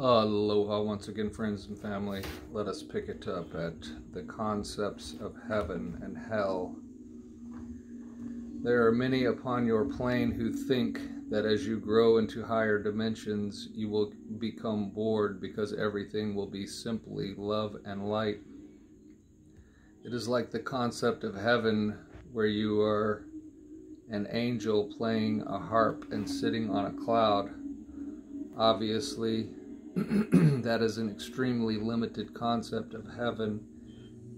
Aloha once again, friends and family. Let us pick it up at the concepts of heaven and hell. There are many upon your plane who think that as you grow into higher dimensions, you will become bored because everything will be simply love and light. It is like the concept of heaven where you are an angel playing a harp and sitting on a cloud. Obviously, that is an extremely limited concept of heaven.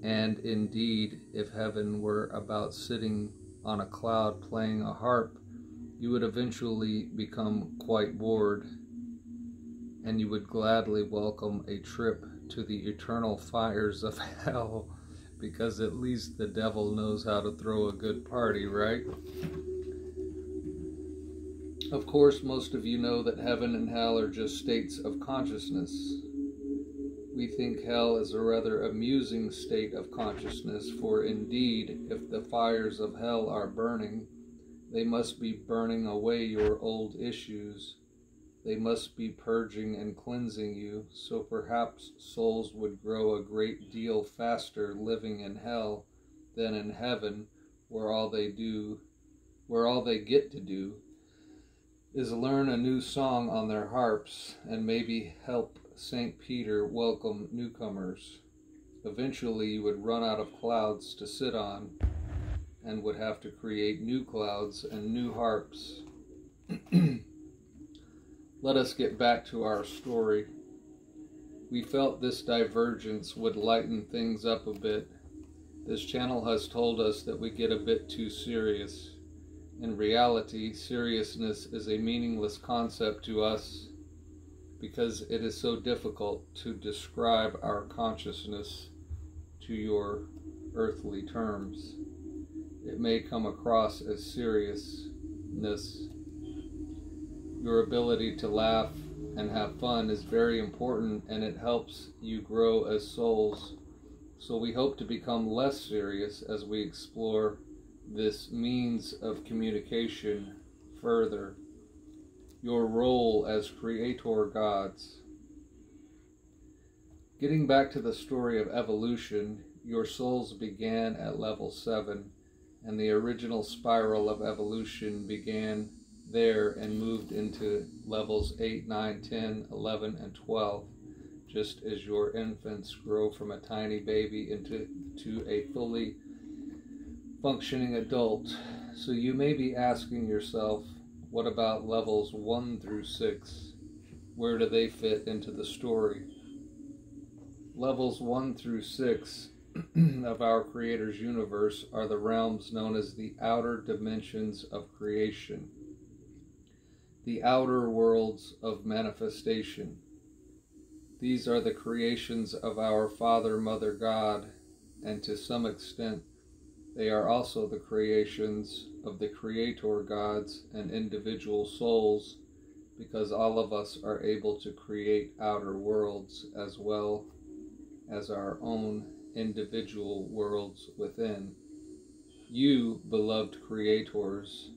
And indeed, if heaven were about sitting on a cloud playing a harp, you would eventually become quite bored and you would gladly welcome a trip to the eternal fires of hell because at least the devil knows how to throw a good party, right? Of course, most of you know that heaven and hell are just states of consciousness. We think hell is a rather amusing state of consciousness, for indeed, if the fires of hell are burning, they must be burning away your old issues. They must be purging and cleansing you, so perhaps souls would grow a great deal faster living in hell than in heaven, where all they do, where all they get to do is learn a new song on their harps and maybe help St. Peter welcome newcomers. Eventually, you would run out of clouds to sit on and would have to create new clouds and new harps. Let us get back to our story. We felt this divergence would lighten things up a bit. This channel has told us that we get a bit too serious. In reality, seriousness is a meaningless concept to us because it is so difficult to describe our consciousness to your earthly terms. It may come across as seriousness. Your ability to laugh and have fun is very important and it helps you grow as souls. So we hope to become less serious as we explore this means of communication further. Your role as creator gods. Getting back to the story of evolution, your souls began at level 7, and the original spiral of evolution began there and moved into levels 8, 9, 10, 11, and 12, just as your infants grow from a tiny baby into to a fully functioning adult. So you may be asking yourself, what about levels 1 through 6? Where do they fit into the story? Levels 1 through 6 of our Creator's universe are the realms known as the outer dimensions of creation, the outer worlds of manifestation. These are the creations of our Father, Mother, God, and to some extent they are also the creations of the Creator gods and individual souls, because all of us are able to create outer worlds as well as our own individual worlds within. You, beloved creators,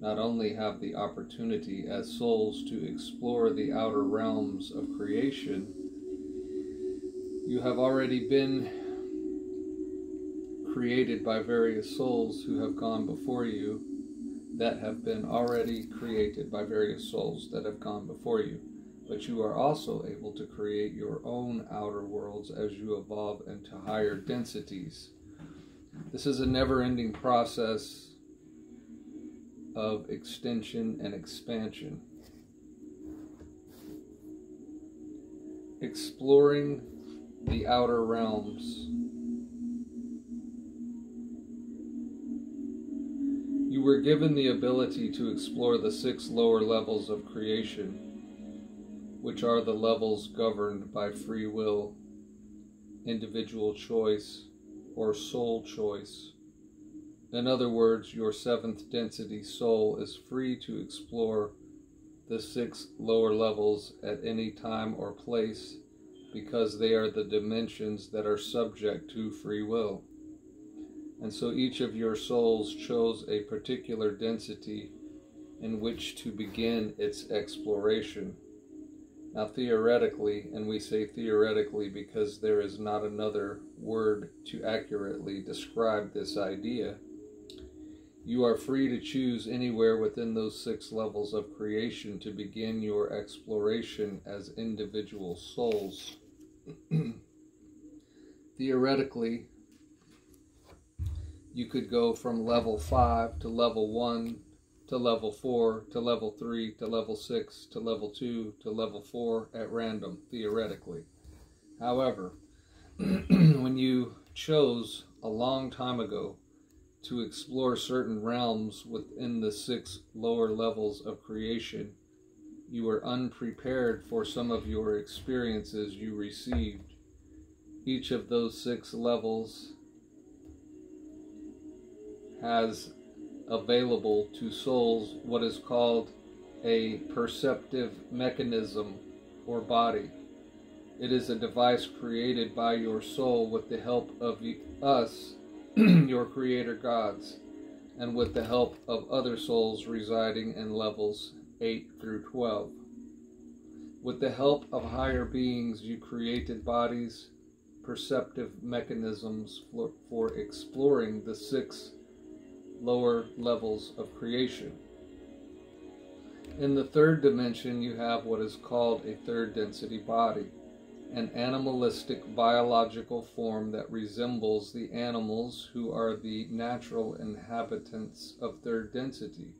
not only have the opportunity as souls to explore the outer realms of creation, you have already been created by various souls who have gone before you, that have been already created by various souls that have gone before you. But you are also able to create your own outer worlds as you evolve into higher densities. This is a never ending process of extension and expansion. Exploring the outer realms You were given the ability to explore the six lower levels of creation, which are the levels governed by free will, individual choice, or soul choice. In other words, your seventh density soul is free to explore the six lower levels at any time or place because they are the dimensions that are subject to free will. And so each of your souls chose a particular density in which to begin its exploration. Now, theoretically, and we say theoretically because there is not another word to accurately describe this idea, you are free to choose anywhere within those six levels of creation to begin your exploration as individual souls. Theoretically, you could go from level 5 to level 1 to level 4 to level 3 to level 6 to level 2 to level 4 at random, theoretically. However, when you chose a long time ago to explore certain realms within the six lower levels of creation, you were unprepared for some of your experiences you received. Each of those six levels has available to souls what is called a perceptive mechanism or body. It is a device created by your soul with the help of us, your creator gods, and with the help of other souls residing in levels 8 through 12. With the help of higher beings, you created bodies, perceptive mechanisms for, for exploring the six lower levels of creation. In the third dimension, you have what is called a third density body, an animalistic biological form that resembles the animals who are the natural inhabitants of third density.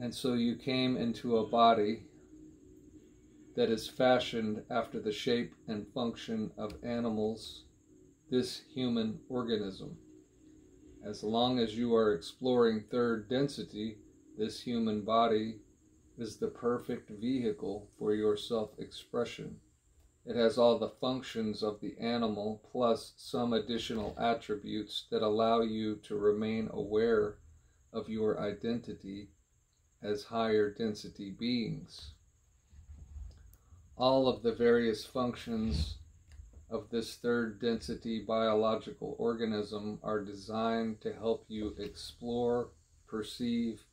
And so you came into a body that is fashioned after the shape and function of animals, this human organism. As long as you are exploring third density, this human body is the perfect vehicle for your self expression. It has all the functions of the animal plus some additional attributes that allow you to remain aware of your identity as higher density beings. All of the various functions of this third density biological organism are designed to help you explore, perceive,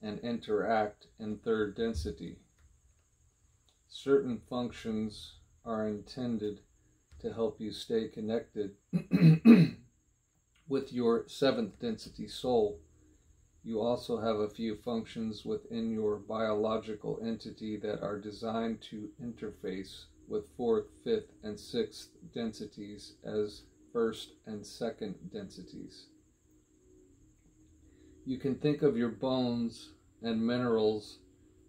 and interact in third density. Certain functions are intended to help you stay connected with your seventh density soul. You also have a few functions within your biological entity that are designed to interface with fourth, fifth, and sixth densities as first and second densities. You can think of your bones and minerals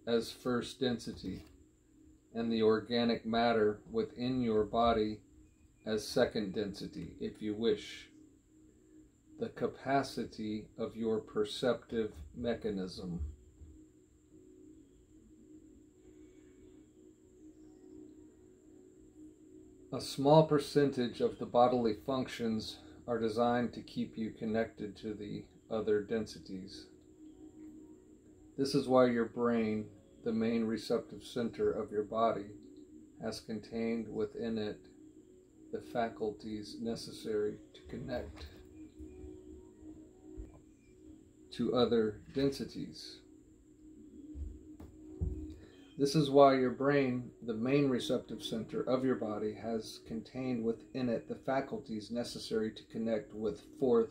as first density, and the organic matter within your body as second density, if you wish. The capacity of your perceptive mechanism A small percentage of the bodily functions are designed to keep you connected to the other densities. This is why your brain, the main receptive center of your body, has contained within it the faculties necessary to connect to other densities. This is why your brain, the main receptive center of your body, has contained within it the faculties necessary to connect with fourth,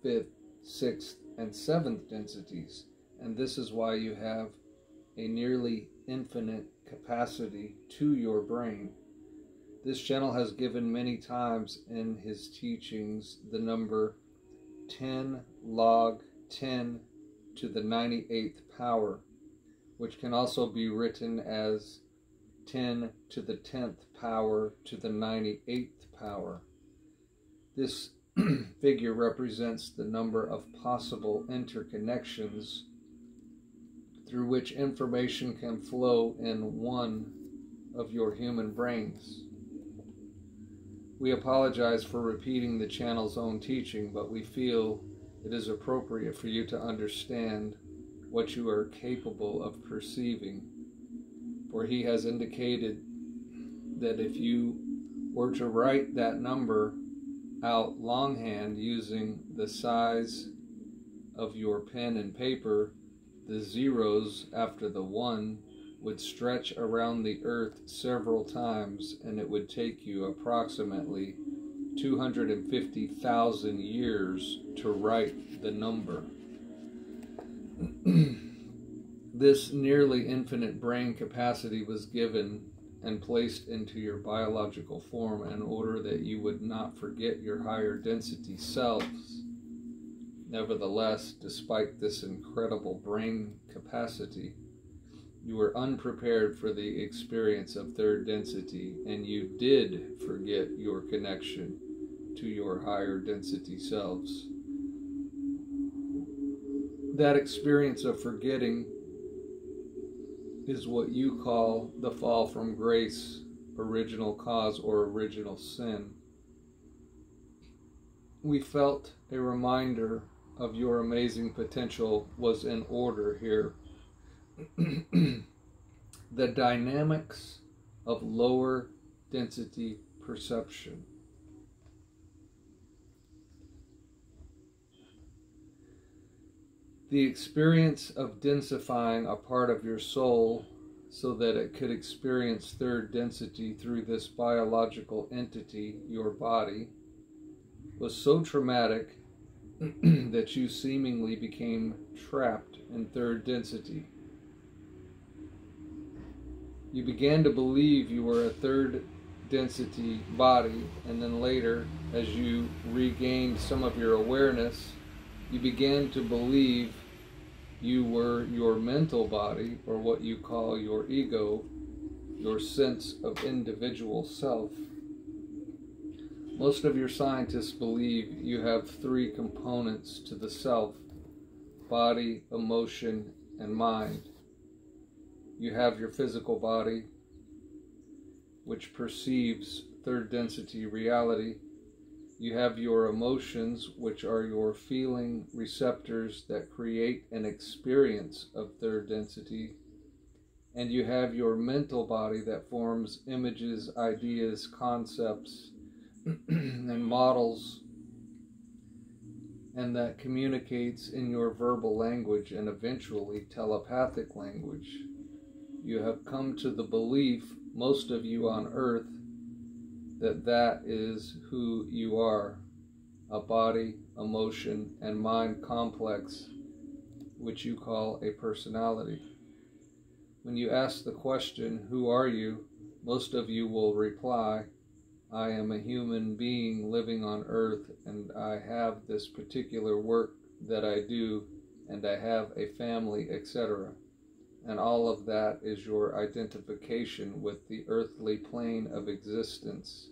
fifth, sixth, and seventh densities. And this is why you have a nearly infinite capacity to your brain. This channel has given many times in his teachings the number 10 log 10 to the 98th power which can also be written as 10 to the 10th power to the 98th power. This figure represents the number of possible interconnections through which information can flow in one of your human brains. We apologize for repeating the channel's own teaching, but we feel it is appropriate for you to understand what you are capable of perceiving. For he has indicated that if you were to write that number out longhand using the size of your pen and paper, the zeros after the one would stretch around the earth several times, and it would take you approximately 250,000 years to write the number. this nearly infinite brain capacity was given and placed into your biological form in order that you would not forget your higher density selves. Nevertheless, despite this incredible brain capacity, you were unprepared for the experience of third density, and you did forget your connection to your higher density selves. That experience of forgetting is what you call the fall from grace, original cause, or original sin. We felt a reminder of your amazing potential was in order here. the dynamics of lower density perception. The experience of densifying a part of your soul so that it could experience third density through this biological entity, your body, was so traumatic that you seemingly became trapped in third density. You began to believe you were a third density body, and then later, as you regained some of your awareness, you began to believe you were your mental body, or what you call your ego, your sense of individual self. Most of your scientists believe you have three components to the self body, emotion, and mind. You have your physical body, which perceives third density reality you have your emotions, which are your feeling receptors that create an experience of third density. And you have your mental body that forms images, ideas, concepts, and models, and that communicates in your verbal language and eventually telepathic language. You have come to the belief, most of you on earth, that that is who you are a body, emotion, and mind complex, which you call a personality. When you ask the question, Who are you? most of you will reply, I am a human being living on earth, and I have this particular work that I do, and I have a family, etc. And all of that is your identification with the earthly plane of existence.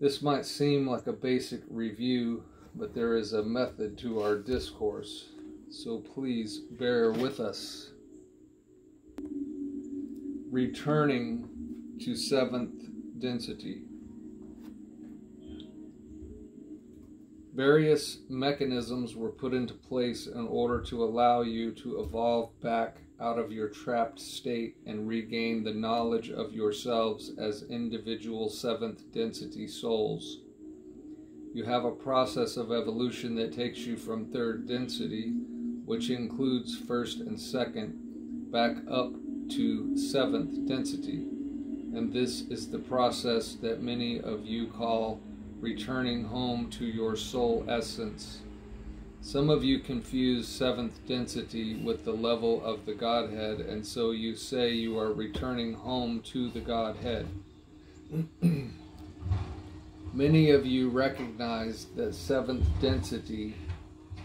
This might seem like a basic review, but there is a method to our discourse, so please bear with us. Returning to seventh density. Various mechanisms were put into place in order to allow you to evolve back out of your trapped state and regain the knowledge of yourselves as individual seventh density souls. You have a process of evolution that takes you from third density, which includes first and second, back up to seventh density. And this is the process that many of you call returning home to your soul essence. Some of you confuse seventh density with the level of the Godhead, and so you say you are returning home to the Godhead. Many of you recognize that seventh density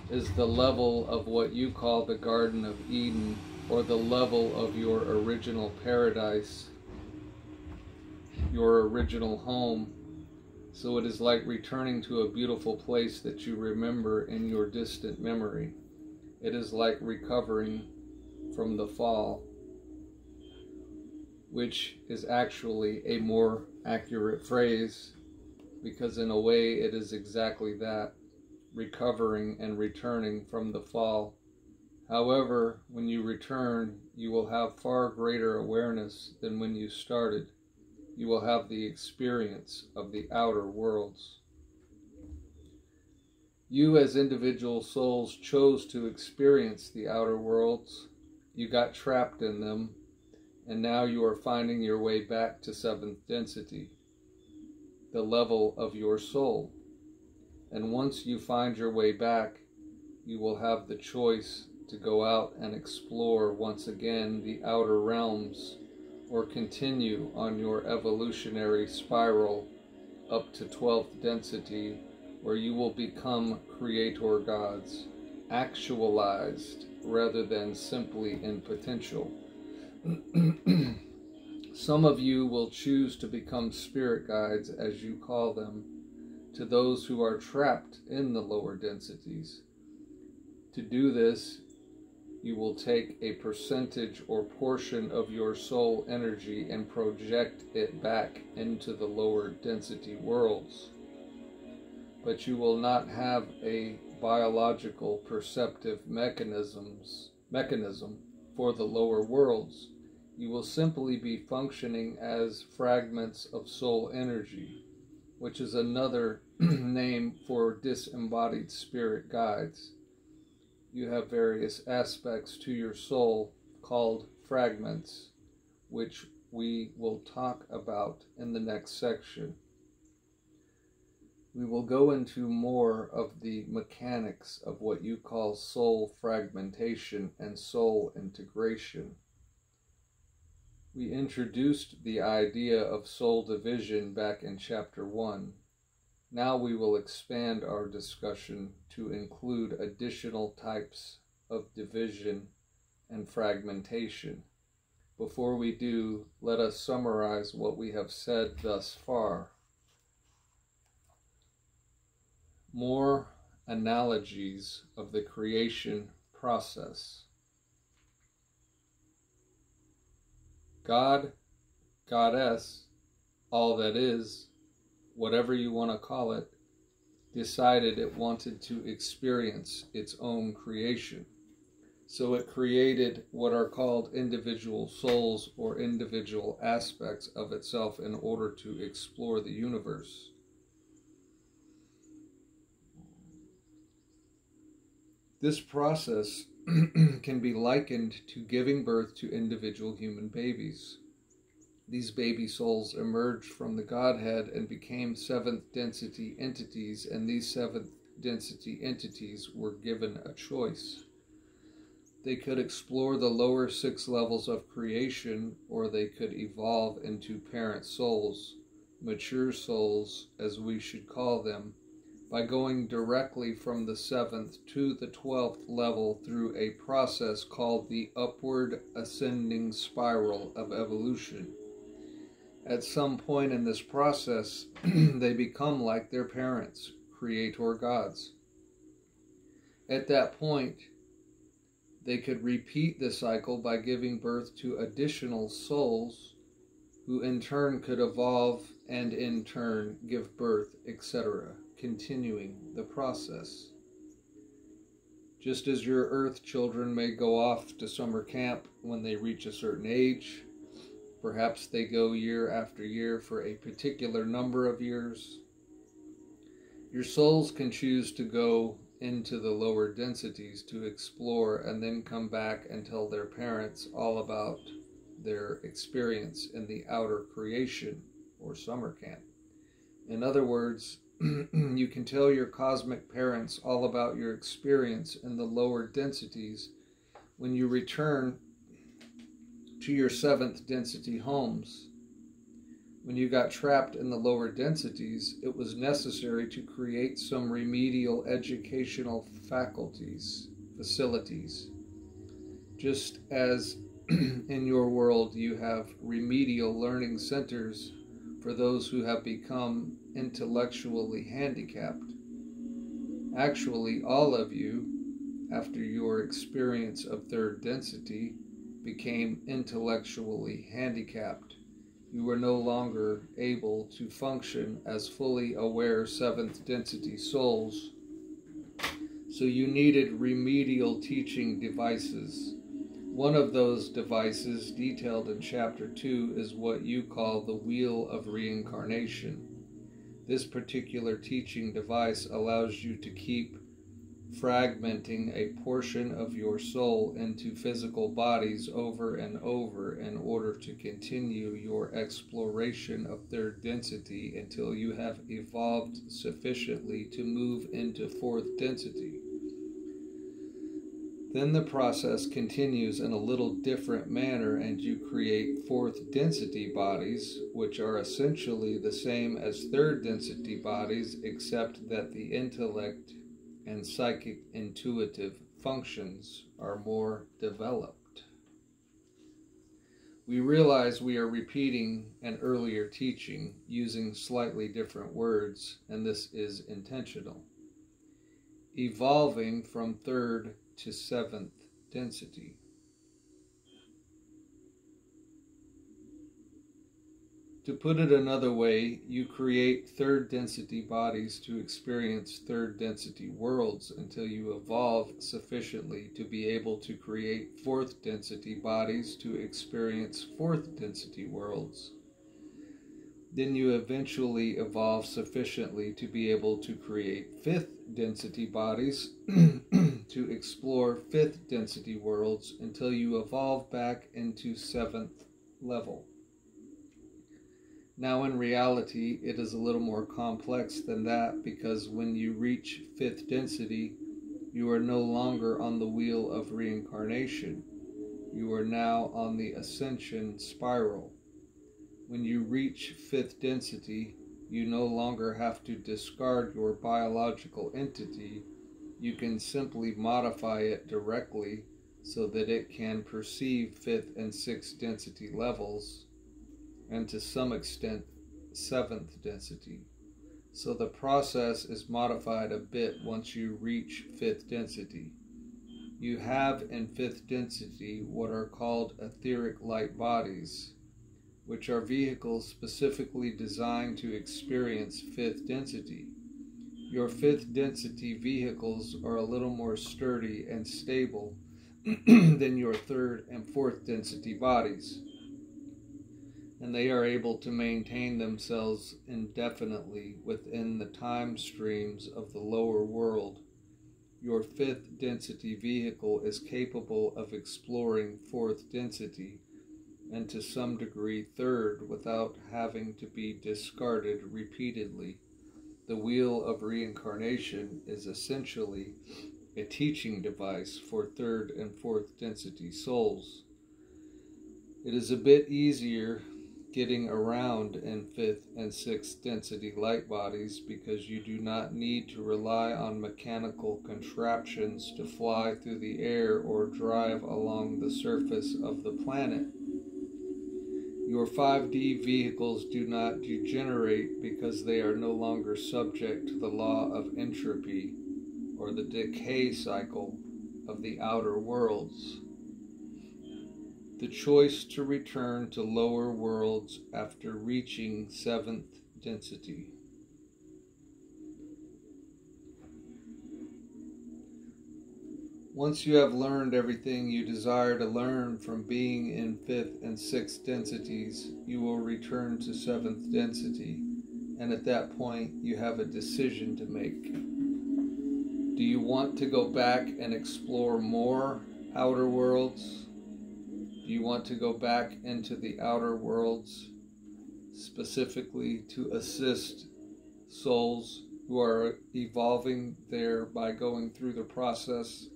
is the level of what you call the Garden of Eden, or the level of your original paradise, your original home. So it is like returning to a beautiful place that you remember in your distant memory. It is like recovering from the fall, which is actually a more accurate phrase because, in a way, it is exactly that recovering and returning from the fall. However, when you return, you will have far greater awareness than when you started you will have the experience of the outer worlds. You, as individual souls, chose to experience the outer worlds. You got trapped in them, and now you are finding your way back to seventh density, the level of your soul. And once you find your way back, you will have the choice to go out and explore once again the outer realms or continue on your evolutionary spiral up to 12th density where you will become creator gods, actualized rather than simply in potential. Some of you will choose to become spirit guides, as you call them, to those who are trapped in the lower densities. To do this, you will take a percentage or portion of your soul energy and project it back into the lower density worlds. But you will not have a biological perceptive mechanisms mechanism for the lower worlds. You will simply be functioning as fragments of soul energy which is another name for disembodied spirit guides. You have various aspects to your soul called fragments, which we will talk about in the next section. We will go into more of the mechanics of what you call soul fragmentation and soul integration we introduced the idea of soul division back in chapter 1. Now we will expand our discussion to include additional types of division and fragmentation. Before we do, let us summarize what we have said thus far. More analogies of the creation process. God, Goddess, all that is, whatever you want to call it, decided it wanted to experience its own creation. So it created what are called individual souls or individual aspects of itself in order to explore the universe. This process can be likened to giving birth to individual human babies. These baby souls emerged from the Godhead and became seventh density entities, and these seventh density entities were given a choice. They could explore the lower six levels of creation, or they could evolve into parent souls, mature souls, as we should call them by going directly from the seventh to the twelfth level through a process called the upward ascending spiral of evolution. At some point in this process, they become like their parents, creator gods. At that point, they could repeat the cycle by giving birth to additional souls who in turn could evolve and in turn give birth, etc continuing the process. Just as your earth children may go off to summer camp when they reach a certain age, perhaps they go year after year for a particular number of years. Your souls can choose to go into the lower densities to explore and then come back and tell their parents all about their experience in the outer creation or summer camp. In other words, you can tell your cosmic parents all about your experience in the lower densities when you return to your seventh density homes. When you got trapped in the lower densities, it was necessary to create some remedial educational faculties, facilities. Just as in your world you have remedial learning centers for those who have become intellectually handicapped. Actually, all of you, after your experience of third density, became intellectually handicapped. You were no longer able to function as fully aware seventh density souls. So you needed remedial teaching devices one of those devices, detailed in Chapter 2, is what you call the Wheel of Reincarnation. This particular teaching device allows you to keep fragmenting a portion of your soul into physical bodies over and over in order to continue your exploration of their density until you have evolved sufficiently to move into fourth density. Then the process continues in a little different manner, and you create fourth density bodies, which are essentially the same as third density bodies, except that the intellect and psychic intuitive functions are more developed. We realize we are repeating an earlier teaching using slightly different words, and this is intentional. Evolving from third to seventh density. To put it another way, you create third density bodies to experience third density worlds until you evolve sufficiently to be able to create fourth density bodies to experience fourth density worlds. Then you eventually evolve sufficiently to be able to create fifth density bodies to explore fifth density worlds until you evolve back into seventh level. Now, in reality, it is a little more complex than that because when you reach fifth density, you are no longer on the wheel of reincarnation. You are now on the ascension spiral. When you reach fifth density, you no longer have to discard your biological entity. You can simply modify it directly so that it can perceive fifth and sixth density levels and to some extent seventh density. So the process is modified a bit once you reach fifth density. You have in fifth density what are called etheric light bodies, which are vehicles specifically designed to experience fifth density. Your fifth density vehicles are a little more sturdy and stable than your third and fourth density bodies and they are able to maintain themselves indefinitely within the time streams of the lower world. Your fifth density vehicle is capable of exploring fourth density and to some degree third without having to be discarded repeatedly. The wheel of reincarnation is essentially a teaching device for third and fourth density souls. It is a bit easier getting around in fifth and sixth density light bodies because you do not need to rely on mechanical contraptions to fly through the air or drive along the surface of the planet. Your 5D vehicles do not degenerate because they are no longer subject to the law of entropy or the decay cycle of the outer worlds the choice to return to lower worlds after reaching seventh density. Once you have learned everything you desire to learn from being in fifth and sixth densities, you will return to seventh density, and at that point you have a decision to make. Do you want to go back and explore more outer worlds? Do you want to go back into the outer worlds specifically to assist souls who are evolving there by going through the process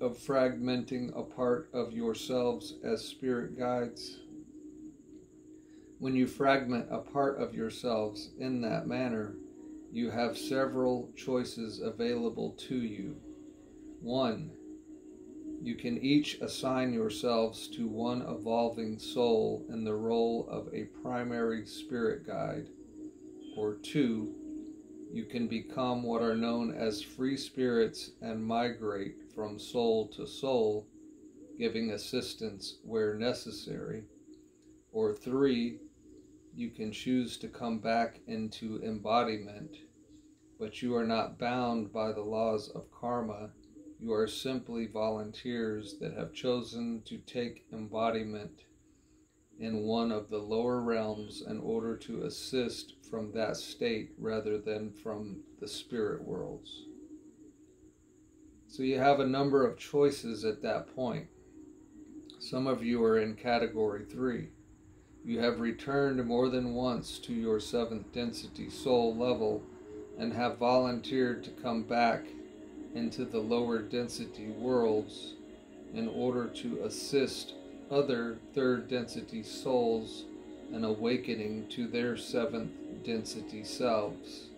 of fragmenting a part of yourselves as spirit guides? When you fragment a part of yourselves in that manner, you have several choices available to you. One, you can each assign yourselves to one evolving soul in the role of a primary spirit guide. Or two, you can become what are known as free spirits and migrate from soul to soul, giving assistance where necessary. Or three, you can choose to come back into embodiment, but you are not bound by the laws of karma you are simply volunteers that have chosen to take embodiment in one of the lower realms in order to assist from that state rather than from the spirit worlds. So you have a number of choices at that point. Some of you are in category three. You have returned more than once to your seventh density soul level and have volunteered to come back into the lower density worlds in order to assist other third density souls in awakening to their seventh density selves.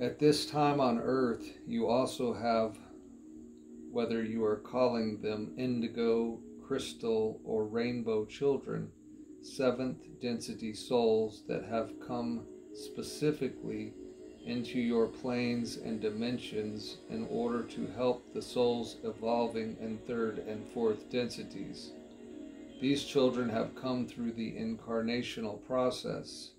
At this time on earth, you also have, whether you are calling them indigo, crystal, or rainbow children, seventh density souls that have come specifically into your planes and dimensions in order to help the souls evolving in third and fourth densities. These children have come through the incarnational process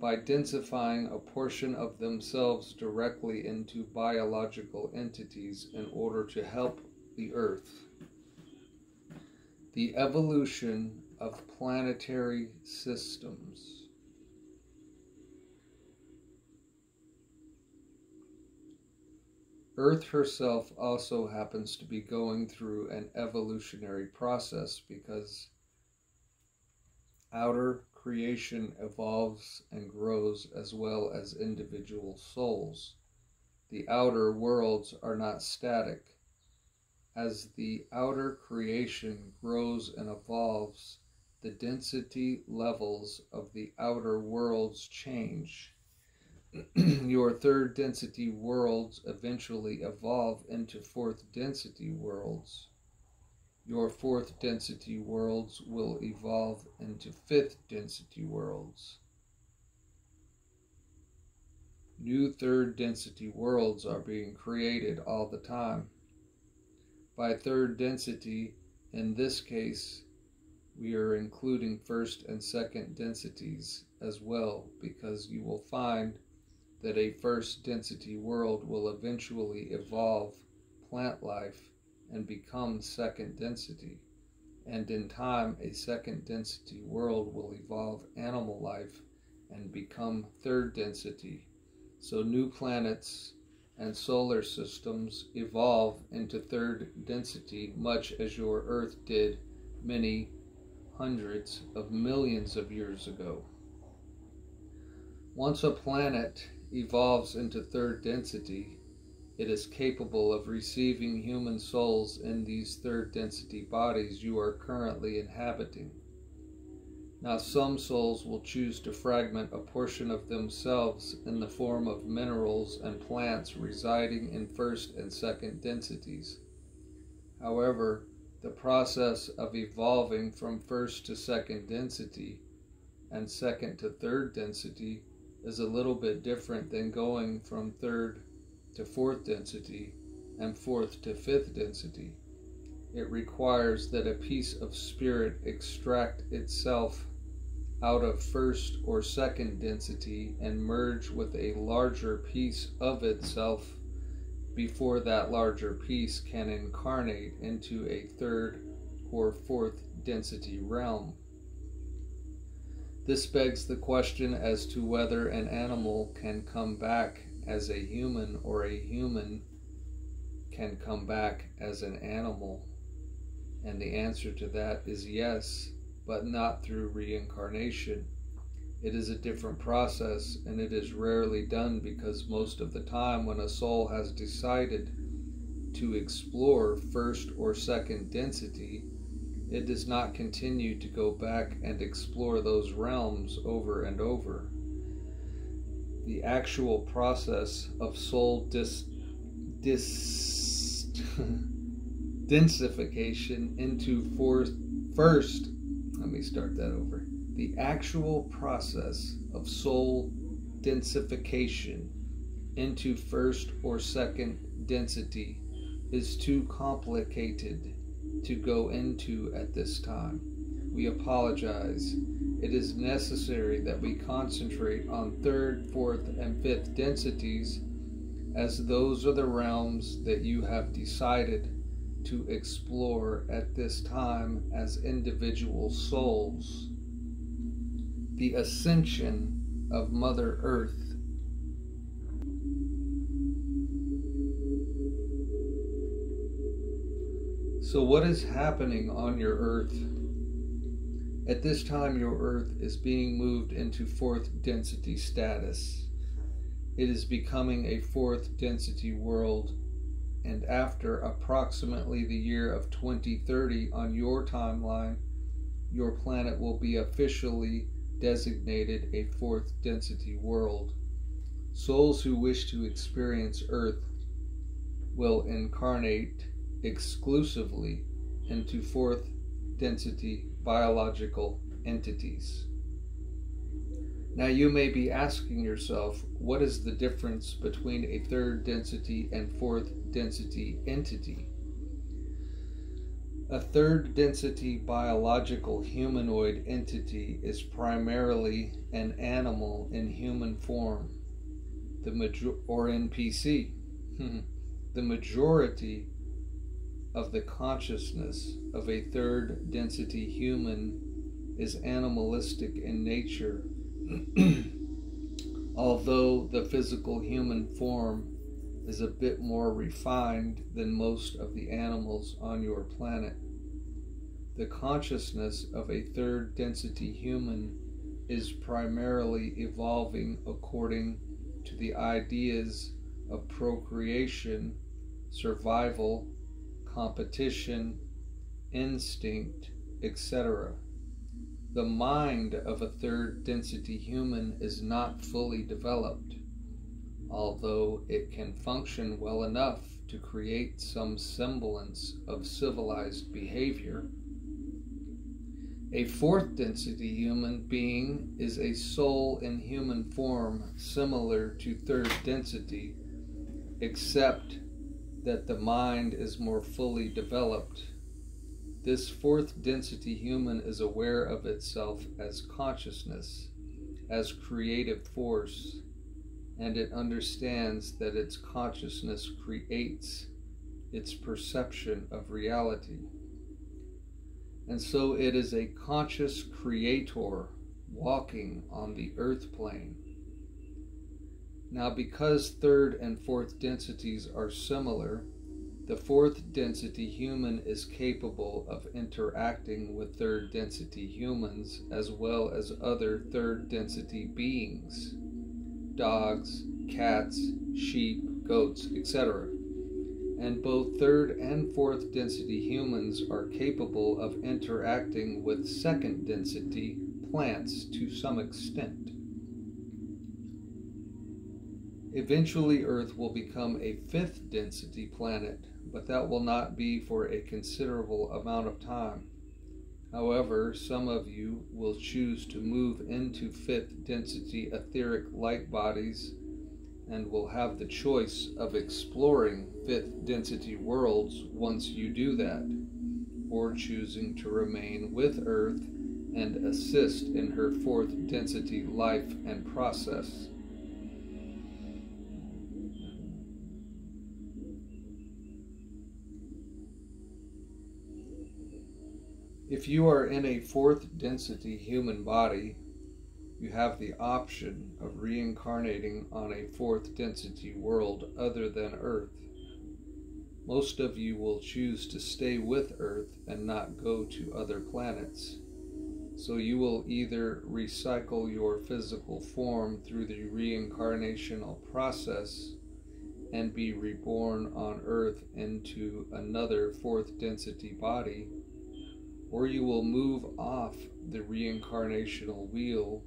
by densifying a portion of themselves directly into biological entities in order to help the Earth. The evolution of planetary systems. Earth herself also happens to be going through an evolutionary process because outer creation evolves and grows as well as individual souls. The outer worlds are not static. As the outer creation grows and evolves, the density levels of the outer worlds change your third density worlds eventually evolve into fourth density worlds. Your fourth density worlds will evolve into fifth density worlds. New third density worlds are being created all the time. By third density, in this case, we are including first and second densities as well because you will find that a first density world will eventually evolve plant life and become second density. And in time, a second density world will evolve animal life and become third density. So new planets and solar systems evolve into third density, much as your Earth did many hundreds of millions of years ago. Once a planet evolves into third density, it is capable of receiving human souls in these third density bodies you are currently inhabiting. Now, some souls will choose to fragment a portion of themselves in the form of minerals and plants residing in first and second densities. However, the process of evolving from first to second density and second to third density is a little bit different than going from third to fourth density and fourth to fifth density. It requires that a piece of spirit extract itself out of first or second density and merge with a larger piece of itself before that larger piece can incarnate into a third or fourth density realm. This begs the question as to whether an animal can come back as a human or a human can come back as an animal. And the answer to that is yes, but not through reincarnation. It is a different process and it is rarely done because most of the time, when a soul has decided to explore first or second density, it does not continue to go back and explore those realms over and over. The actual process of soul dis, dis densification into first, let me start that over. The actual process of soul densification into first or second density is too complicated to go into at this time. We apologize. It is necessary that we concentrate on third, fourth, and fifth densities, as those are the realms that you have decided to explore at this time as individual souls. The ascension of Mother Earth So, what is happening on your earth? At this time, your earth is being moved into fourth density status. It is becoming a fourth density world, and after approximately the year of 2030 on your timeline, your planet will be officially designated a fourth density world. Souls who wish to experience Earth will incarnate exclusively into fourth density biological entities. Now, you may be asking yourself, what is the difference between a third density and fourth density entity? A third density biological humanoid entity is primarily an animal in human form, the major- or NPC. the majority of the consciousness of a third density human is animalistic in nature, although the physical human form is a bit more refined than most of the animals on your planet. The consciousness of a third density human is primarily evolving according to the ideas of procreation, survival, competition, instinct, etc. The mind of a third density human is not fully developed, although it can function well enough to create some semblance of civilized behavior. A fourth density human being is a soul in human form similar to third density, except that the mind is more fully developed. This fourth density human is aware of itself as consciousness, as creative force, and it understands that its consciousness creates its perception of reality. And so it is a conscious creator walking on the earth plane now, because third and fourth densities are similar, the fourth density human is capable of interacting with third density humans as well as other third density beings dogs, cats, sheep, goats, etc. And both third and fourth density humans are capable of interacting with second density plants to some extent. Eventually, Earth will become a fifth density planet, but that will not be for a considerable amount of time. However, some of you will choose to move into fifth density etheric light bodies and will have the choice of exploring fifth density worlds once you do that, or choosing to remain with Earth and assist in her fourth density life and process. If you are in a fourth density human body, you have the option of reincarnating on a fourth density world other than Earth. Most of you will choose to stay with Earth and not go to other planets. So you will either recycle your physical form through the reincarnational process and be reborn on Earth into another fourth density body or you will move off the reincarnational wheel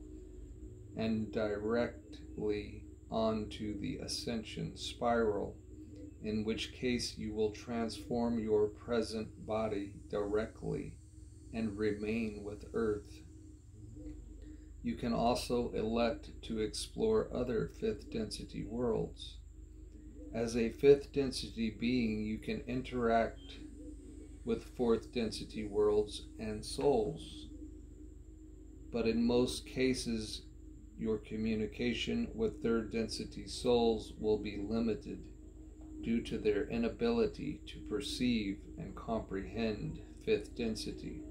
and directly onto the ascension spiral, in which case you will transform your present body directly and remain with Earth. You can also elect to explore other fifth density worlds. As a fifth density being, you can interact with fourth density worlds and souls. But in most cases, your communication with third density souls will be limited due to their inability to perceive and comprehend fifth density.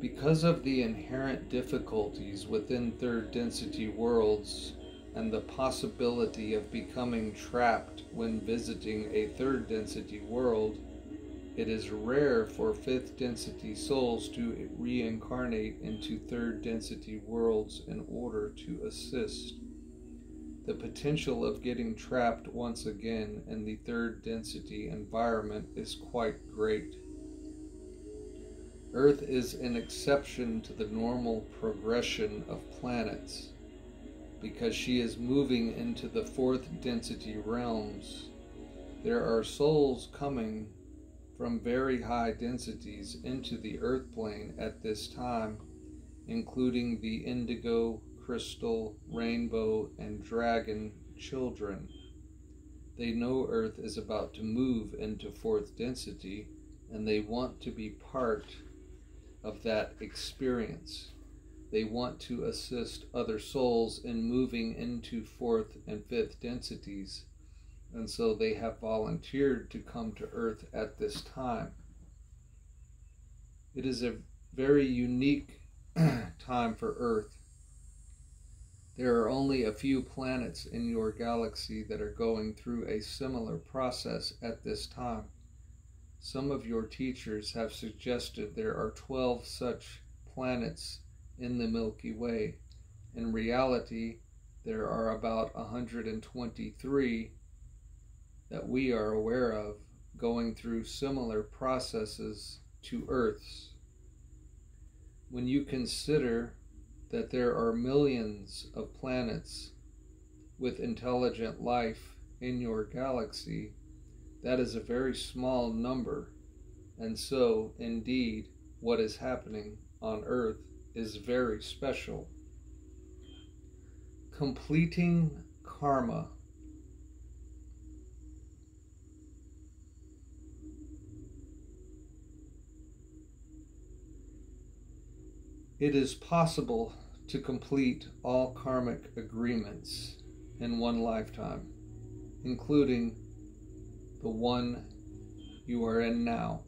Because of the inherent difficulties within third density worlds and the possibility of becoming trapped when visiting a third density world, it is rare for fifth density souls to reincarnate into third density worlds in order to assist. The potential of getting trapped once again in the third density environment is quite great. Earth is an exception to the normal progression of planets because she is moving into the fourth density realms. There are souls coming from very high densities into the earth plane at this time, including the indigo, crystal, rainbow, and dragon children. They know Earth is about to move into fourth density, and they want to be part of that experience. They want to assist other souls in moving into fourth and fifth densities and so they have volunteered to come to Earth at this time. It is a very unique time for Earth. There are only a few planets in your galaxy that are going through a similar process at this time. Some of your teachers have suggested there are 12 such planets in the Milky Way. In reality, there are about 123 that we are aware of going through similar processes to Earth's. When you consider that there are millions of planets with intelligent life in your galaxy, that is a very small number. And so, indeed, what is happening on Earth is very special. Completing karma It is possible to complete all karmic agreements in one lifetime, including the one you are in now.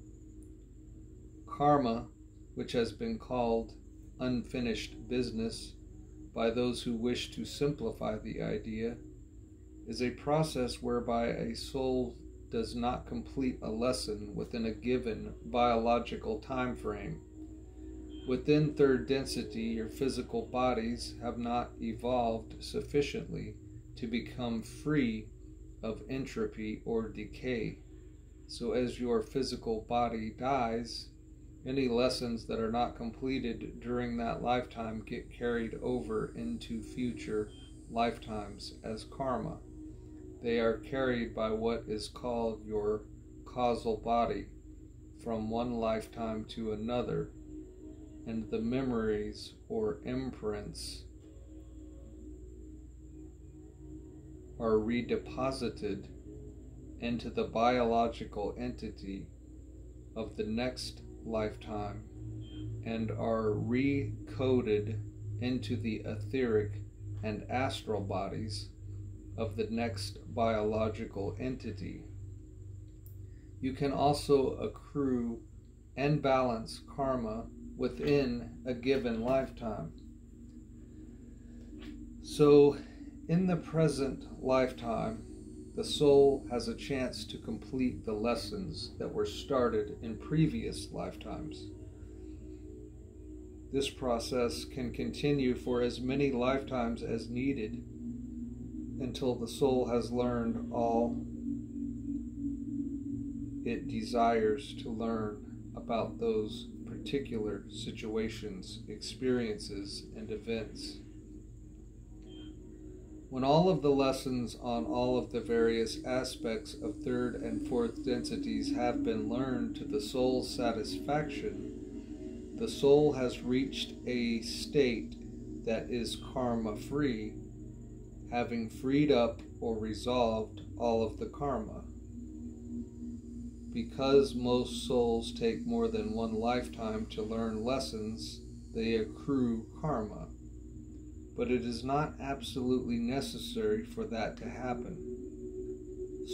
Karma, which has been called unfinished business by those who wish to simplify the idea, is a process whereby a soul does not complete a lesson within a given biological time frame Within third density, your physical bodies have not evolved sufficiently to become free of entropy or decay. So, as your physical body dies, any lessons that are not completed during that lifetime get carried over into future lifetimes as karma. They are carried by what is called your causal body from one lifetime to another and the memories or imprints are redeposited into the biological entity of the next lifetime and are recoded into the etheric and astral bodies of the next biological entity. You can also accrue and balance karma within a given lifetime. So, in the present lifetime, the soul has a chance to complete the lessons that were started in previous lifetimes. This process can continue for as many lifetimes as needed until the soul has learned all it desires to learn about those particular situations, experiences, and events. When all of the lessons on all of the various aspects of third and fourth densities have been learned to the soul's satisfaction, the soul has reached a state that is karma free, having freed up or resolved all of the karma because most souls take more than one lifetime to learn lessons, they accrue karma. But it is not absolutely necessary for that to happen.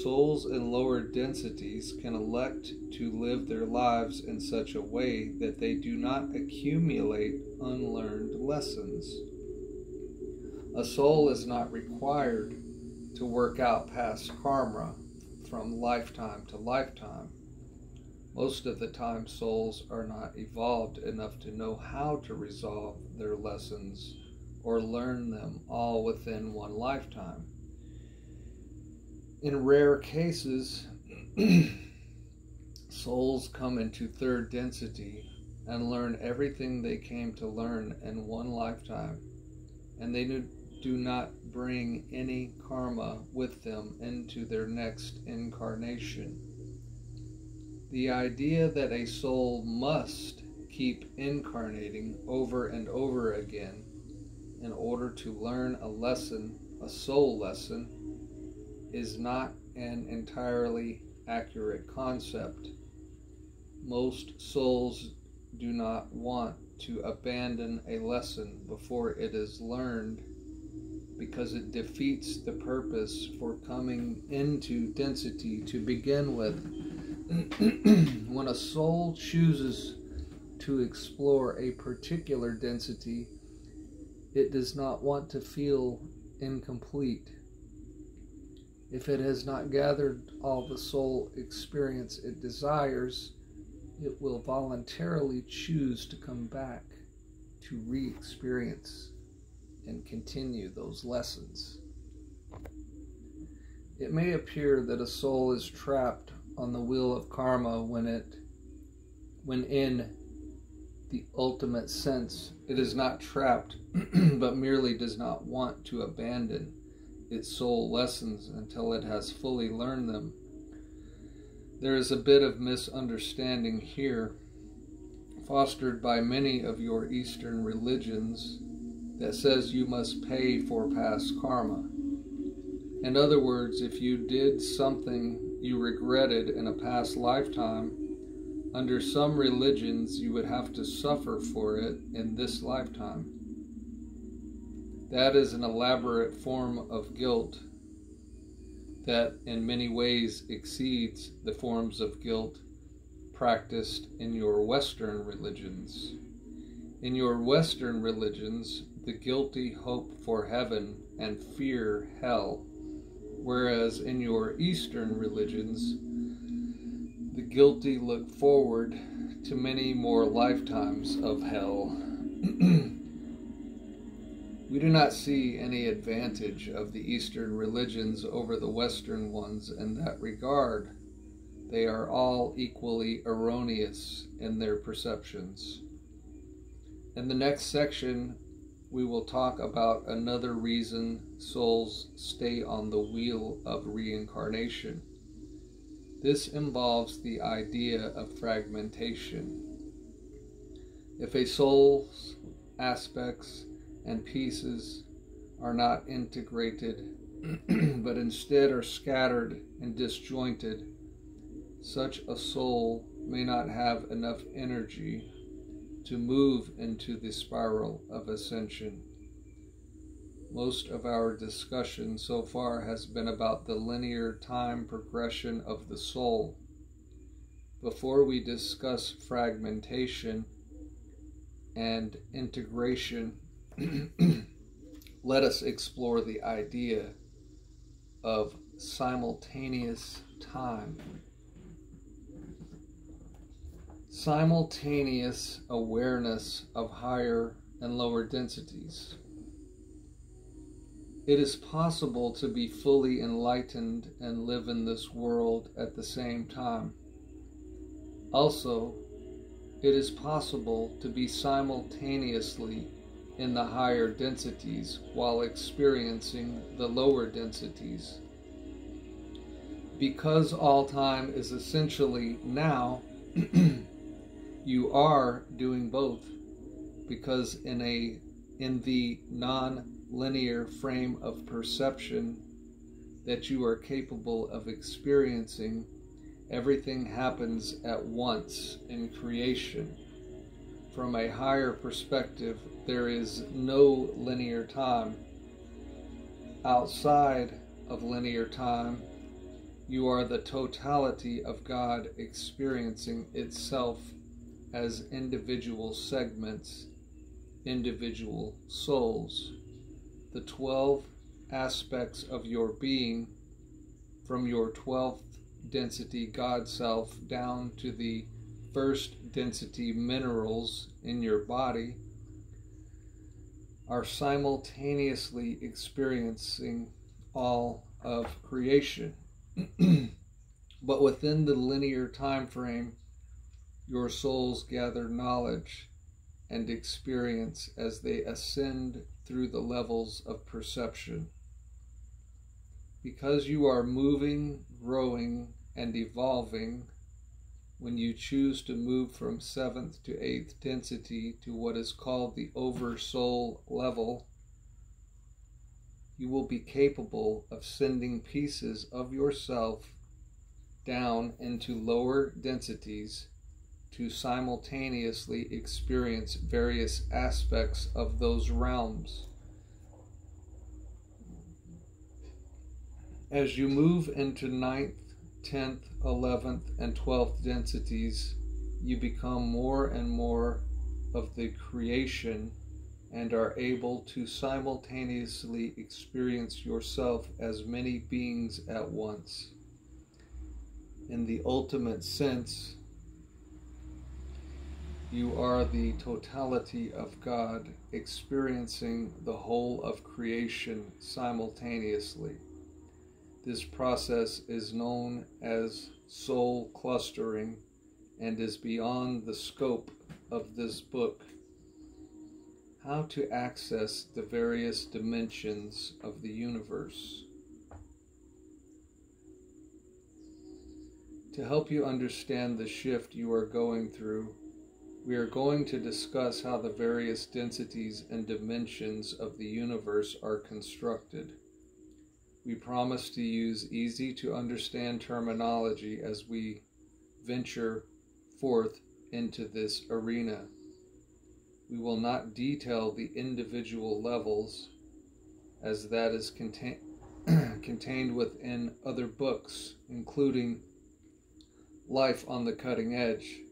Souls in lower densities can elect to live their lives in such a way that they do not accumulate unlearned lessons. A soul is not required to work out past karma from lifetime to lifetime. Most of the time, souls are not evolved enough to know how to resolve their lessons or learn them all within one lifetime. In rare cases, souls come into third density and learn everything they came to learn in one lifetime, and they do not bring any karma with them into their next incarnation. The idea that a soul must keep incarnating over and over again in order to learn a lesson, a soul lesson, is not an entirely accurate concept. Most souls do not want to abandon a lesson before it is learned because it defeats the purpose for coming into density to begin with. when a soul chooses to explore a particular density, it does not want to feel incomplete. If it has not gathered all the soul experience it desires, it will voluntarily choose to come back to re experience and continue those lessons. It may appear that a soul is trapped on the wheel of karma when it when in the ultimate sense it is not trapped but merely does not want to abandon its soul lessons until it has fully learned them there is a bit of misunderstanding here fostered by many of your eastern religions that says you must pay for past karma in other words if you did something you regretted in a past lifetime, under some religions you would have to suffer for it in this lifetime. That is an elaborate form of guilt that in many ways exceeds the forms of guilt practiced in your Western religions. In your Western religions, the guilty hope for heaven and fear hell whereas in your Eastern religions, the guilty look forward to many more lifetimes of hell. we do not see any advantage of the Eastern religions over the Western ones in that regard. They are all equally erroneous in their perceptions. In the next section, we will talk about another reason souls stay on the wheel of reincarnation. This involves the idea of fragmentation. If a soul's aspects and pieces are not integrated, but instead are scattered and disjointed, such a soul may not have enough energy to move into the spiral of ascension. Most of our discussion so far has been about the linear time progression of the soul. Before we discuss fragmentation and integration, let us explore the idea of simultaneous time simultaneous awareness of higher and lower densities. It is possible to be fully enlightened and live in this world at the same time. Also, it is possible to be simultaneously in the higher densities while experiencing the lower densities. Because all time is essentially now, you are doing both because in a in the non-linear frame of perception that you are capable of experiencing everything happens at once in creation. From a higher perspective there is no linear time. Outside of linear time you are the totality of God experiencing itself as individual segments, individual souls. The 12 aspects of your being from your 12th density God Self down to the first density minerals in your body are simultaneously experiencing all of creation. but within the linear time frame, your souls gather knowledge and experience as they ascend through the levels of perception. Because you are moving, growing, and evolving, when you choose to move from seventh to eighth density to what is called the oversoul level, you will be capable of sending pieces of yourself down into lower densities to simultaneously experience various aspects of those realms. As you move into ninth, tenth, eleventh, and twelfth densities, you become more and more of the creation and are able to simultaneously experience yourself as many beings at once. In the ultimate sense, you are the totality of God experiencing the whole of creation simultaneously. This process is known as soul clustering and is beyond the scope of this book. How to access the various dimensions of the universe. To help you understand the shift you are going through, we are going to discuss how the various densities and dimensions of the universe are constructed. We promise to use easy to understand terminology as we venture forth into this arena. We will not detail the individual levels as that is contain contained within other books, including Life on the Cutting Edge.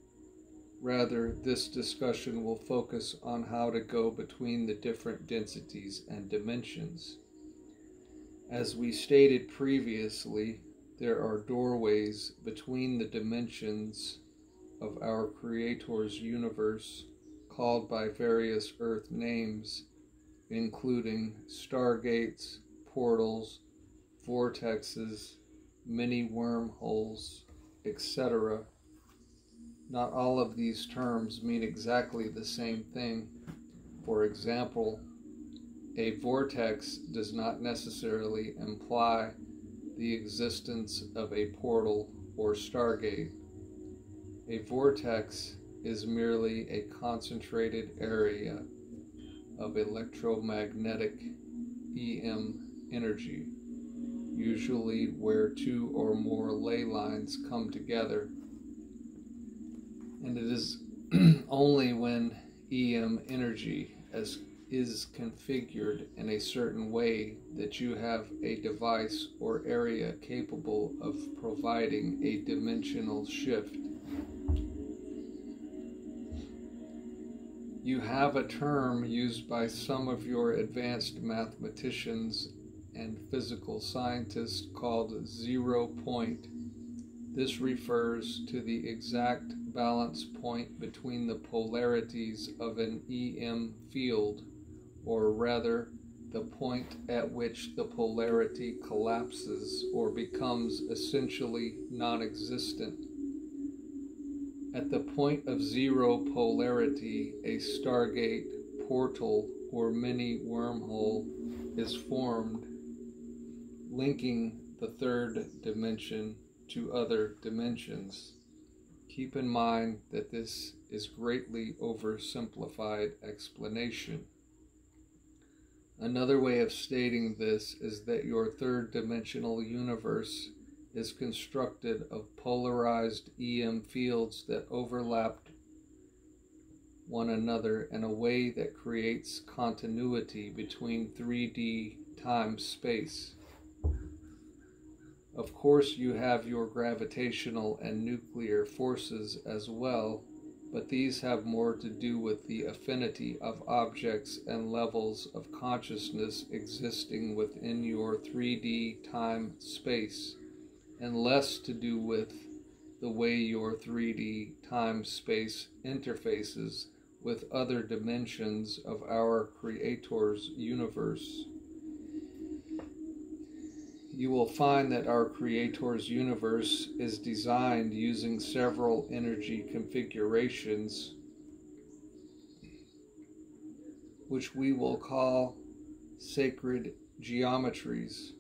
Rather, this discussion will focus on how to go between the different densities and dimensions. As we stated previously, there are doorways between the dimensions of our Creator's universe, called by various earth names, including stargates, portals, vortexes, mini wormholes, etc. Not all of these terms mean exactly the same thing. For example, a vortex does not necessarily imply the existence of a portal or stargate. A vortex is merely a concentrated area of electromagnetic EM energy, usually where two or more ley lines come together. And it is only when EM energy, as is configured in a certain way that you have a device or area capable of providing a dimensional shift. You have a term used by some of your advanced mathematicians and physical scientists called zero point. This refers to the exact balance point between the polarities of an EM field or rather, the point at which the polarity collapses or becomes essentially non existent. At the point of zero polarity, a stargate, portal, or mini wormhole is formed, linking the third dimension to other dimensions. Keep in mind that this is greatly oversimplified explanation. Another way of stating this is that your third dimensional universe is constructed of polarized EM fields that overlap one another in a way that creates continuity between 3D time space. Of course, you have your gravitational and nuclear forces as well but these have more to do with the affinity of objects and levels of consciousness existing within your 3D time space and less to do with the way your 3D time space interfaces with other dimensions of our Creator's universe. You will find that our Creator's universe is designed using several energy configurations, which we will call sacred geometries.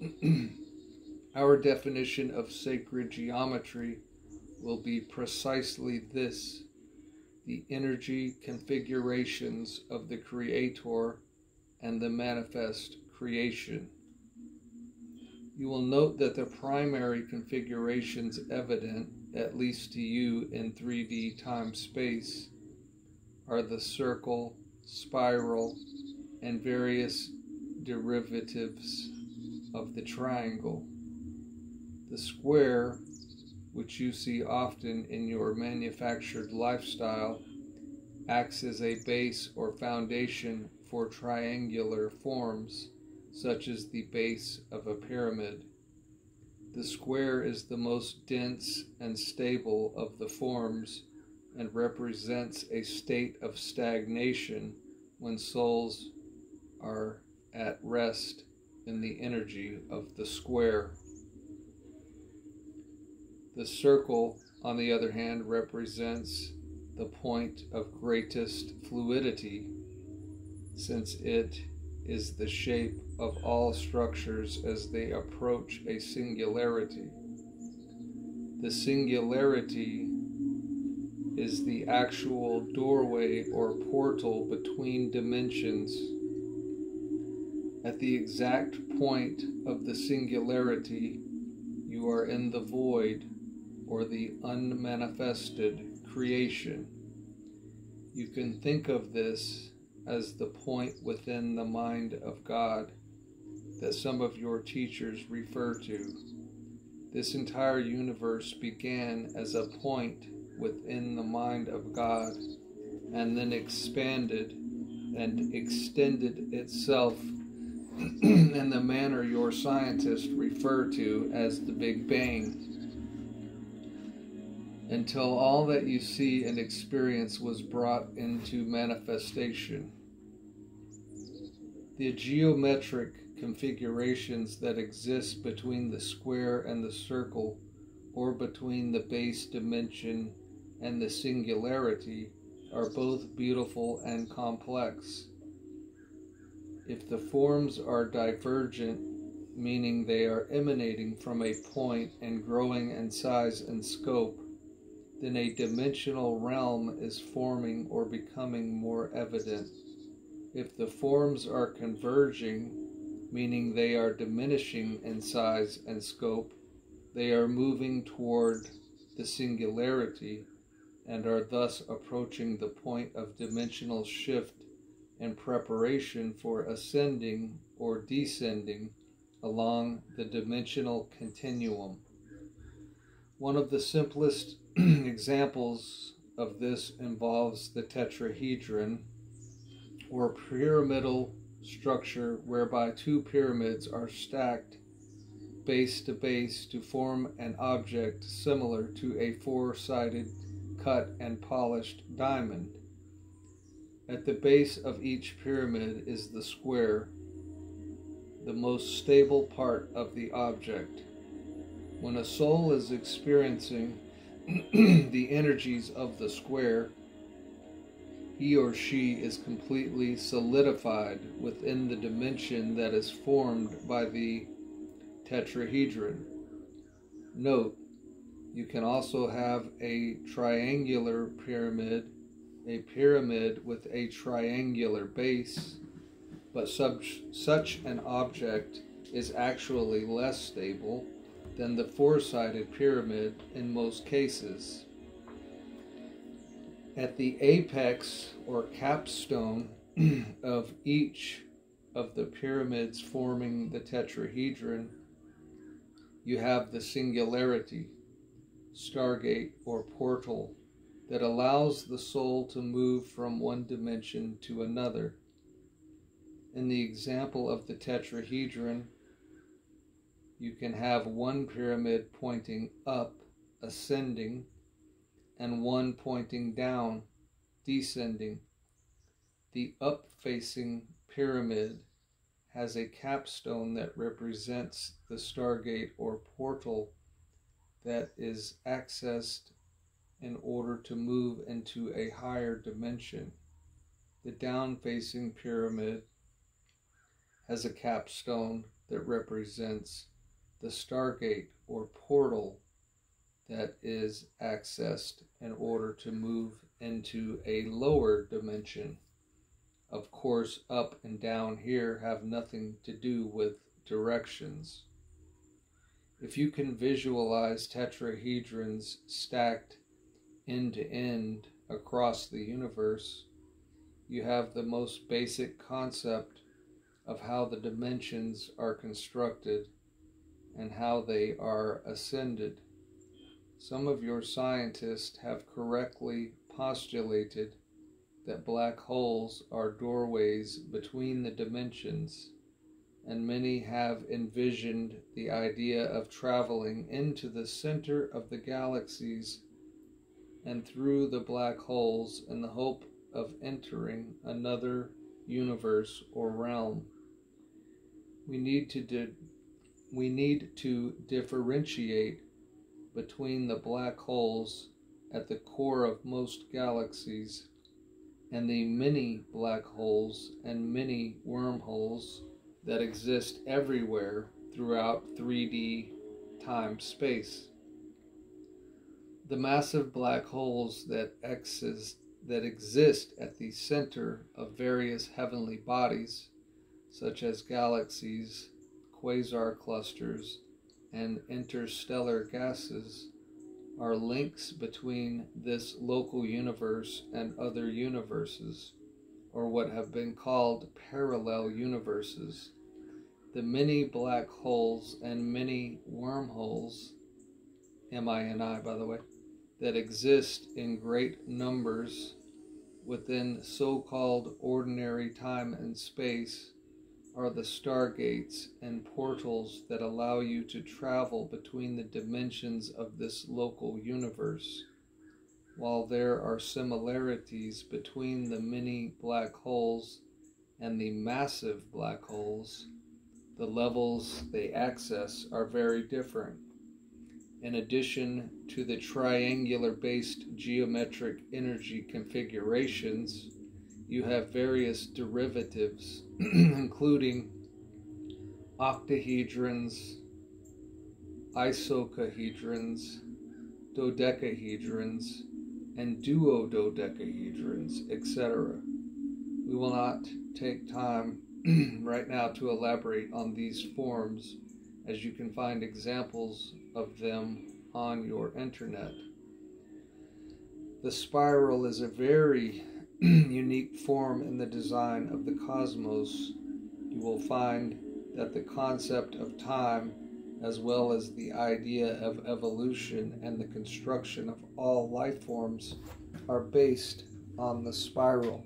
Our definition of sacred geometry will be precisely this the energy configurations of the Creator and the manifest creation. You will note that the primary configurations evident, at least to you in 3D time space, are the circle, spiral, and various derivatives of the triangle. The square, which you see often in your manufactured lifestyle, acts as a base or foundation for triangular forms, such as the base of a pyramid. The square is the most dense and stable of the forms and represents a state of stagnation when souls are at rest in the energy of the square. The circle, on the other hand, represents the point of greatest fluidity, since it is the shape of all structures as they approach a singularity. The singularity is the actual doorway or portal between dimensions. At the exact point of the singularity, you are in the void or the unmanifested creation. You can think of this as the point within the mind of God that some of your teachers refer to. This entire universe began as a point within the mind of God and then expanded and extended itself in the manner your scientists refer to as the Big Bang until all that you see and experience was brought into manifestation. The geometric configurations that exist between the square and the circle, or between the base dimension and the singularity, are both beautiful and complex. If the forms are divergent, meaning they are emanating from a point and growing in size and scope, then a dimensional realm is forming or becoming more evident. If the forms are converging, meaning they are diminishing in size and scope, they are moving toward the singularity and are thus approaching the point of dimensional shift in preparation for ascending or descending along the dimensional continuum. One of the simplest examples of this involves the tetrahedron, or pyramidal structure whereby two pyramids are stacked base to base to form an object similar to a four sided cut and polished diamond. At the base of each pyramid is the square, the most stable part of the object. When a soul is experiencing the energies of the square, he or she is completely solidified within the dimension that is formed by the tetrahedron. Note, you can also have a triangular pyramid, a pyramid with a triangular base, but such, such an object is actually less stable than the four-sided pyramid in most cases. At the apex or capstone of each of the pyramids forming the tetrahedron, you have the singularity, stargate, or portal that allows the soul to move from one dimension to another. In the example of the tetrahedron, you can have one pyramid pointing up, ascending, and one pointing down, descending. The up facing pyramid has a capstone that represents the stargate or portal that is accessed in order to move into a higher dimension. The down facing pyramid has a capstone that represents the stargate or portal that is accessed in order to move into a lower dimension. Of course, up and down here have nothing to do with directions. If you can visualize tetrahedrons stacked end to end across the universe, you have the most basic concept of how the dimensions are constructed and how they are ascended. Some of your scientists have correctly postulated that black holes are doorways between the dimensions, and many have envisioned the idea of traveling into the center of the galaxies and through the black holes in the hope of entering another universe or realm. We need to di- we need to differentiate between the black holes at the core of most galaxies and the mini black holes and mini wormholes that exist everywhere throughout 3D time space. The massive black holes that exist, that exist at the center of various heavenly bodies, such as galaxies, quasar clusters, and interstellar gases, are links between this local universe and other universes, or what have been called parallel universes. The mini black holes and mini wormholes, M-I-N-I by the way, that exist in great numbers within so-called ordinary time and space are the stargates and portals that allow you to travel between the dimensions of this local universe. While there are similarities between the mini black holes and the massive black holes, the levels they access are very different. In addition to the triangular based geometric energy configurations, you have various derivatives, including octahedrons, icosahedrons, dodecahedrons, and duododecahedrons, etc. We will not take time right now to elaborate on these forms, as you can find examples of them on your internet. The spiral is a very unique form in the design of the cosmos, you will find that the concept of time, as well as the idea of evolution and the construction of all life forms, are based on the spiral.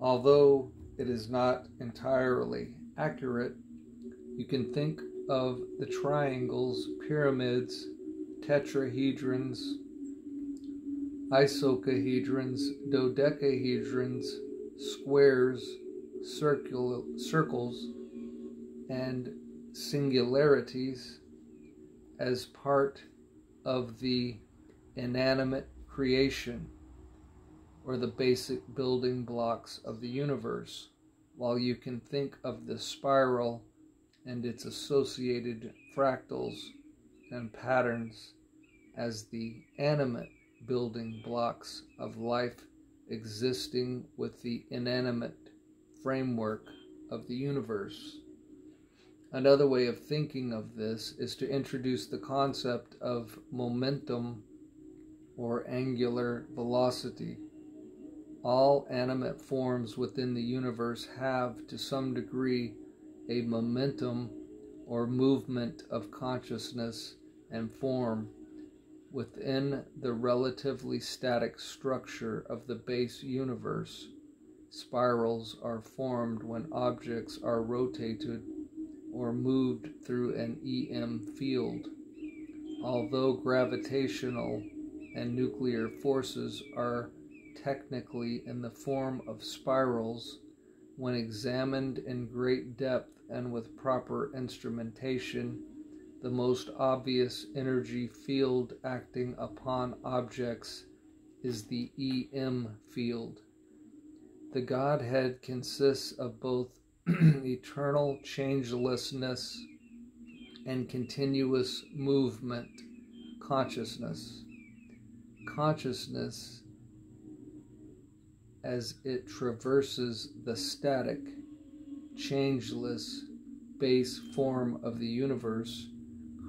Although it is not entirely accurate, you can think of the triangles, pyramids, tetrahedrons, icosahedrons, dodecahedrons, squares, circles, and singularities as part of the inanimate creation or the basic building blocks of the universe, while you can think of the spiral and its associated fractals and patterns as the animate building blocks of life existing with the inanimate framework of the universe. Another way of thinking of this is to introduce the concept of momentum or angular velocity. All animate forms within the universe have, to some degree, a momentum or movement of consciousness and form Within the relatively static structure of the base universe, spirals are formed when objects are rotated or moved through an EM field. Although gravitational and nuclear forces are technically in the form of spirals, when examined in great depth and with proper instrumentation, the most obvious energy field acting upon objects is the EM field. The Godhead consists of both eternal changelessness and continuous movement, consciousness. Consciousness, as it traverses the static, changeless base form of the universe,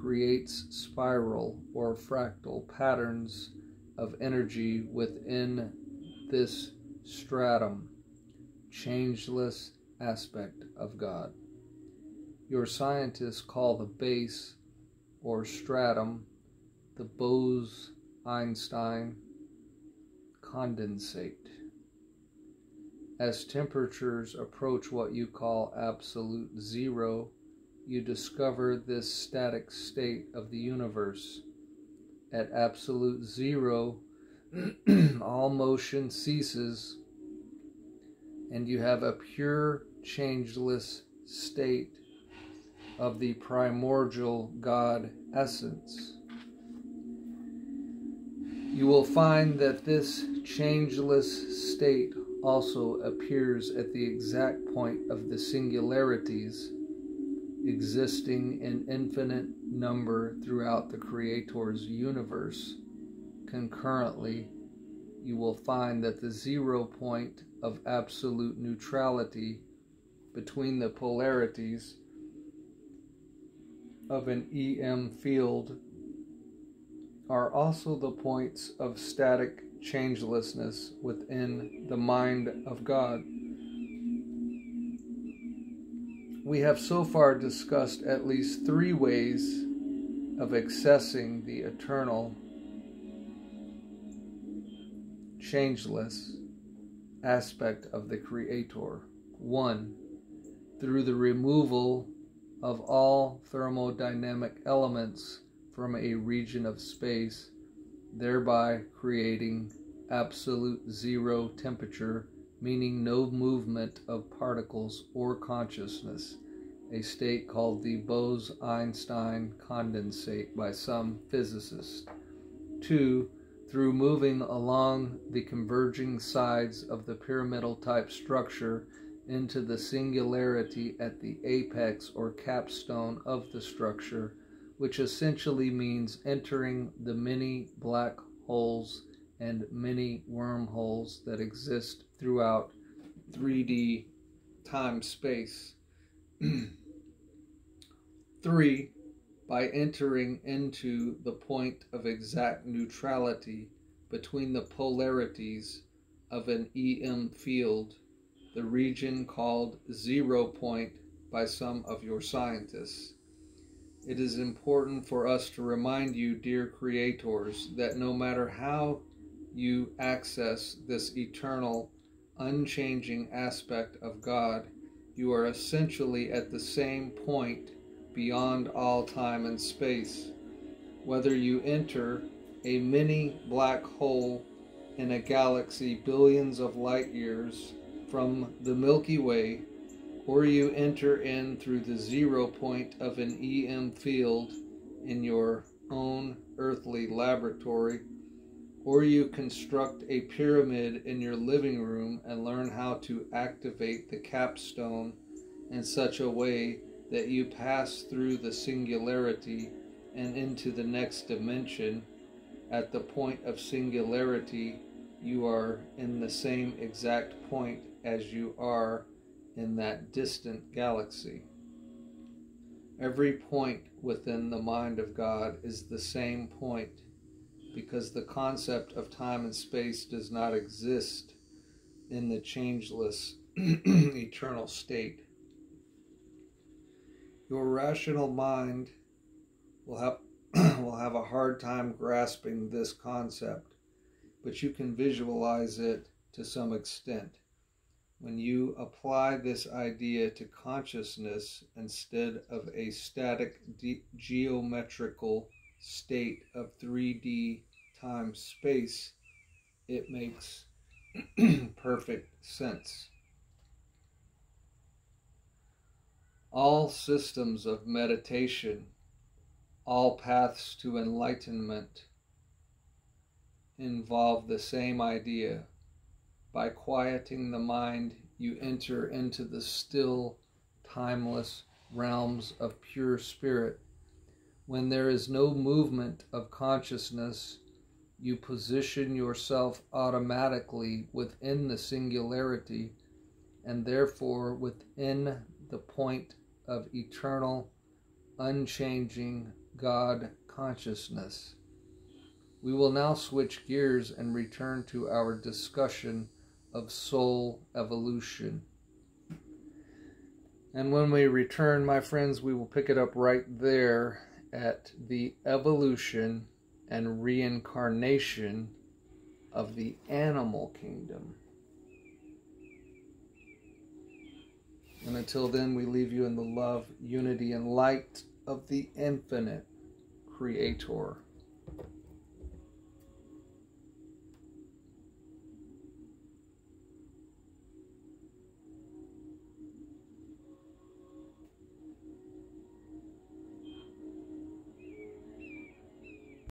creates spiral or fractal patterns of energy within this stratum, changeless aspect of God. Your scientists call the base or stratum the Bose Einstein condensate. As temperatures approach what you call absolute zero, you discover this static state of the universe. At absolute zero, all motion ceases, and you have a pure, changeless state of the primordial God essence. You will find that this changeless state also appears at the exact point of the singularities existing in infinite number throughout the Creator's universe, concurrently, you will find that the zero point of absolute neutrality between the polarities of an EM field are also the points of static changelessness within the mind of God. We have so far discussed at least three ways of accessing the eternal, changeless aspect of the Creator. One, through the removal of all thermodynamic elements from a region of space, thereby creating absolute zero temperature meaning no movement of particles or consciousness, a state called the Bose Einstein condensate by some physicists. 2. Through moving along the converging sides of the pyramidal type structure into the singularity at the apex or capstone of the structure, which essentially means entering the mini black holes and mini wormholes that exist throughout 3D time space. Three, by entering into the point of exact neutrality between the polarities of an EM field, the region called zero point by some of your scientists. It is important for us to remind you, dear creators, that no matter how you access this eternal, unchanging aspect of God, you are essentially at the same point beyond all time and space. Whether you enter a mini black hole in a galaxy billions of light years from the Milky Way, or you enter in through the zero point of an EM field in your own earthly laboratory or you construct a pyramid in your living room and learn how to activate the capstone in such a way that you pass through the singularity and into the next dimension. At the point of singularity, you are in the same exact point as you are in that distant galaxy. Every point within the mind of God is the same point because the concept of time and space does not exist in the changeless eternal state. Your rational mind will have will have a hard time grasping this concept, but you can visualize it to some extent. when you apply this idea to consciousness instead of a static geometrical state of 3D time space, it makes perfect sense. All systems of meditation, all paths to enlightenment involve the same idea by quieting the mind, you enter into the still, timeless realms of pure spirit. When there is no movement of consciousness, you position yourself automatically within the singularity and therefore within the point of eternal, unchanging God consciousness. We will now switch gears and return to our discussion of soul evolution. And when we return, my friends, we will pick it up right there at the evolution and reincarnation of the animal kingdom. And until then, we leave you in the love, unity, and light of the infinite Creator.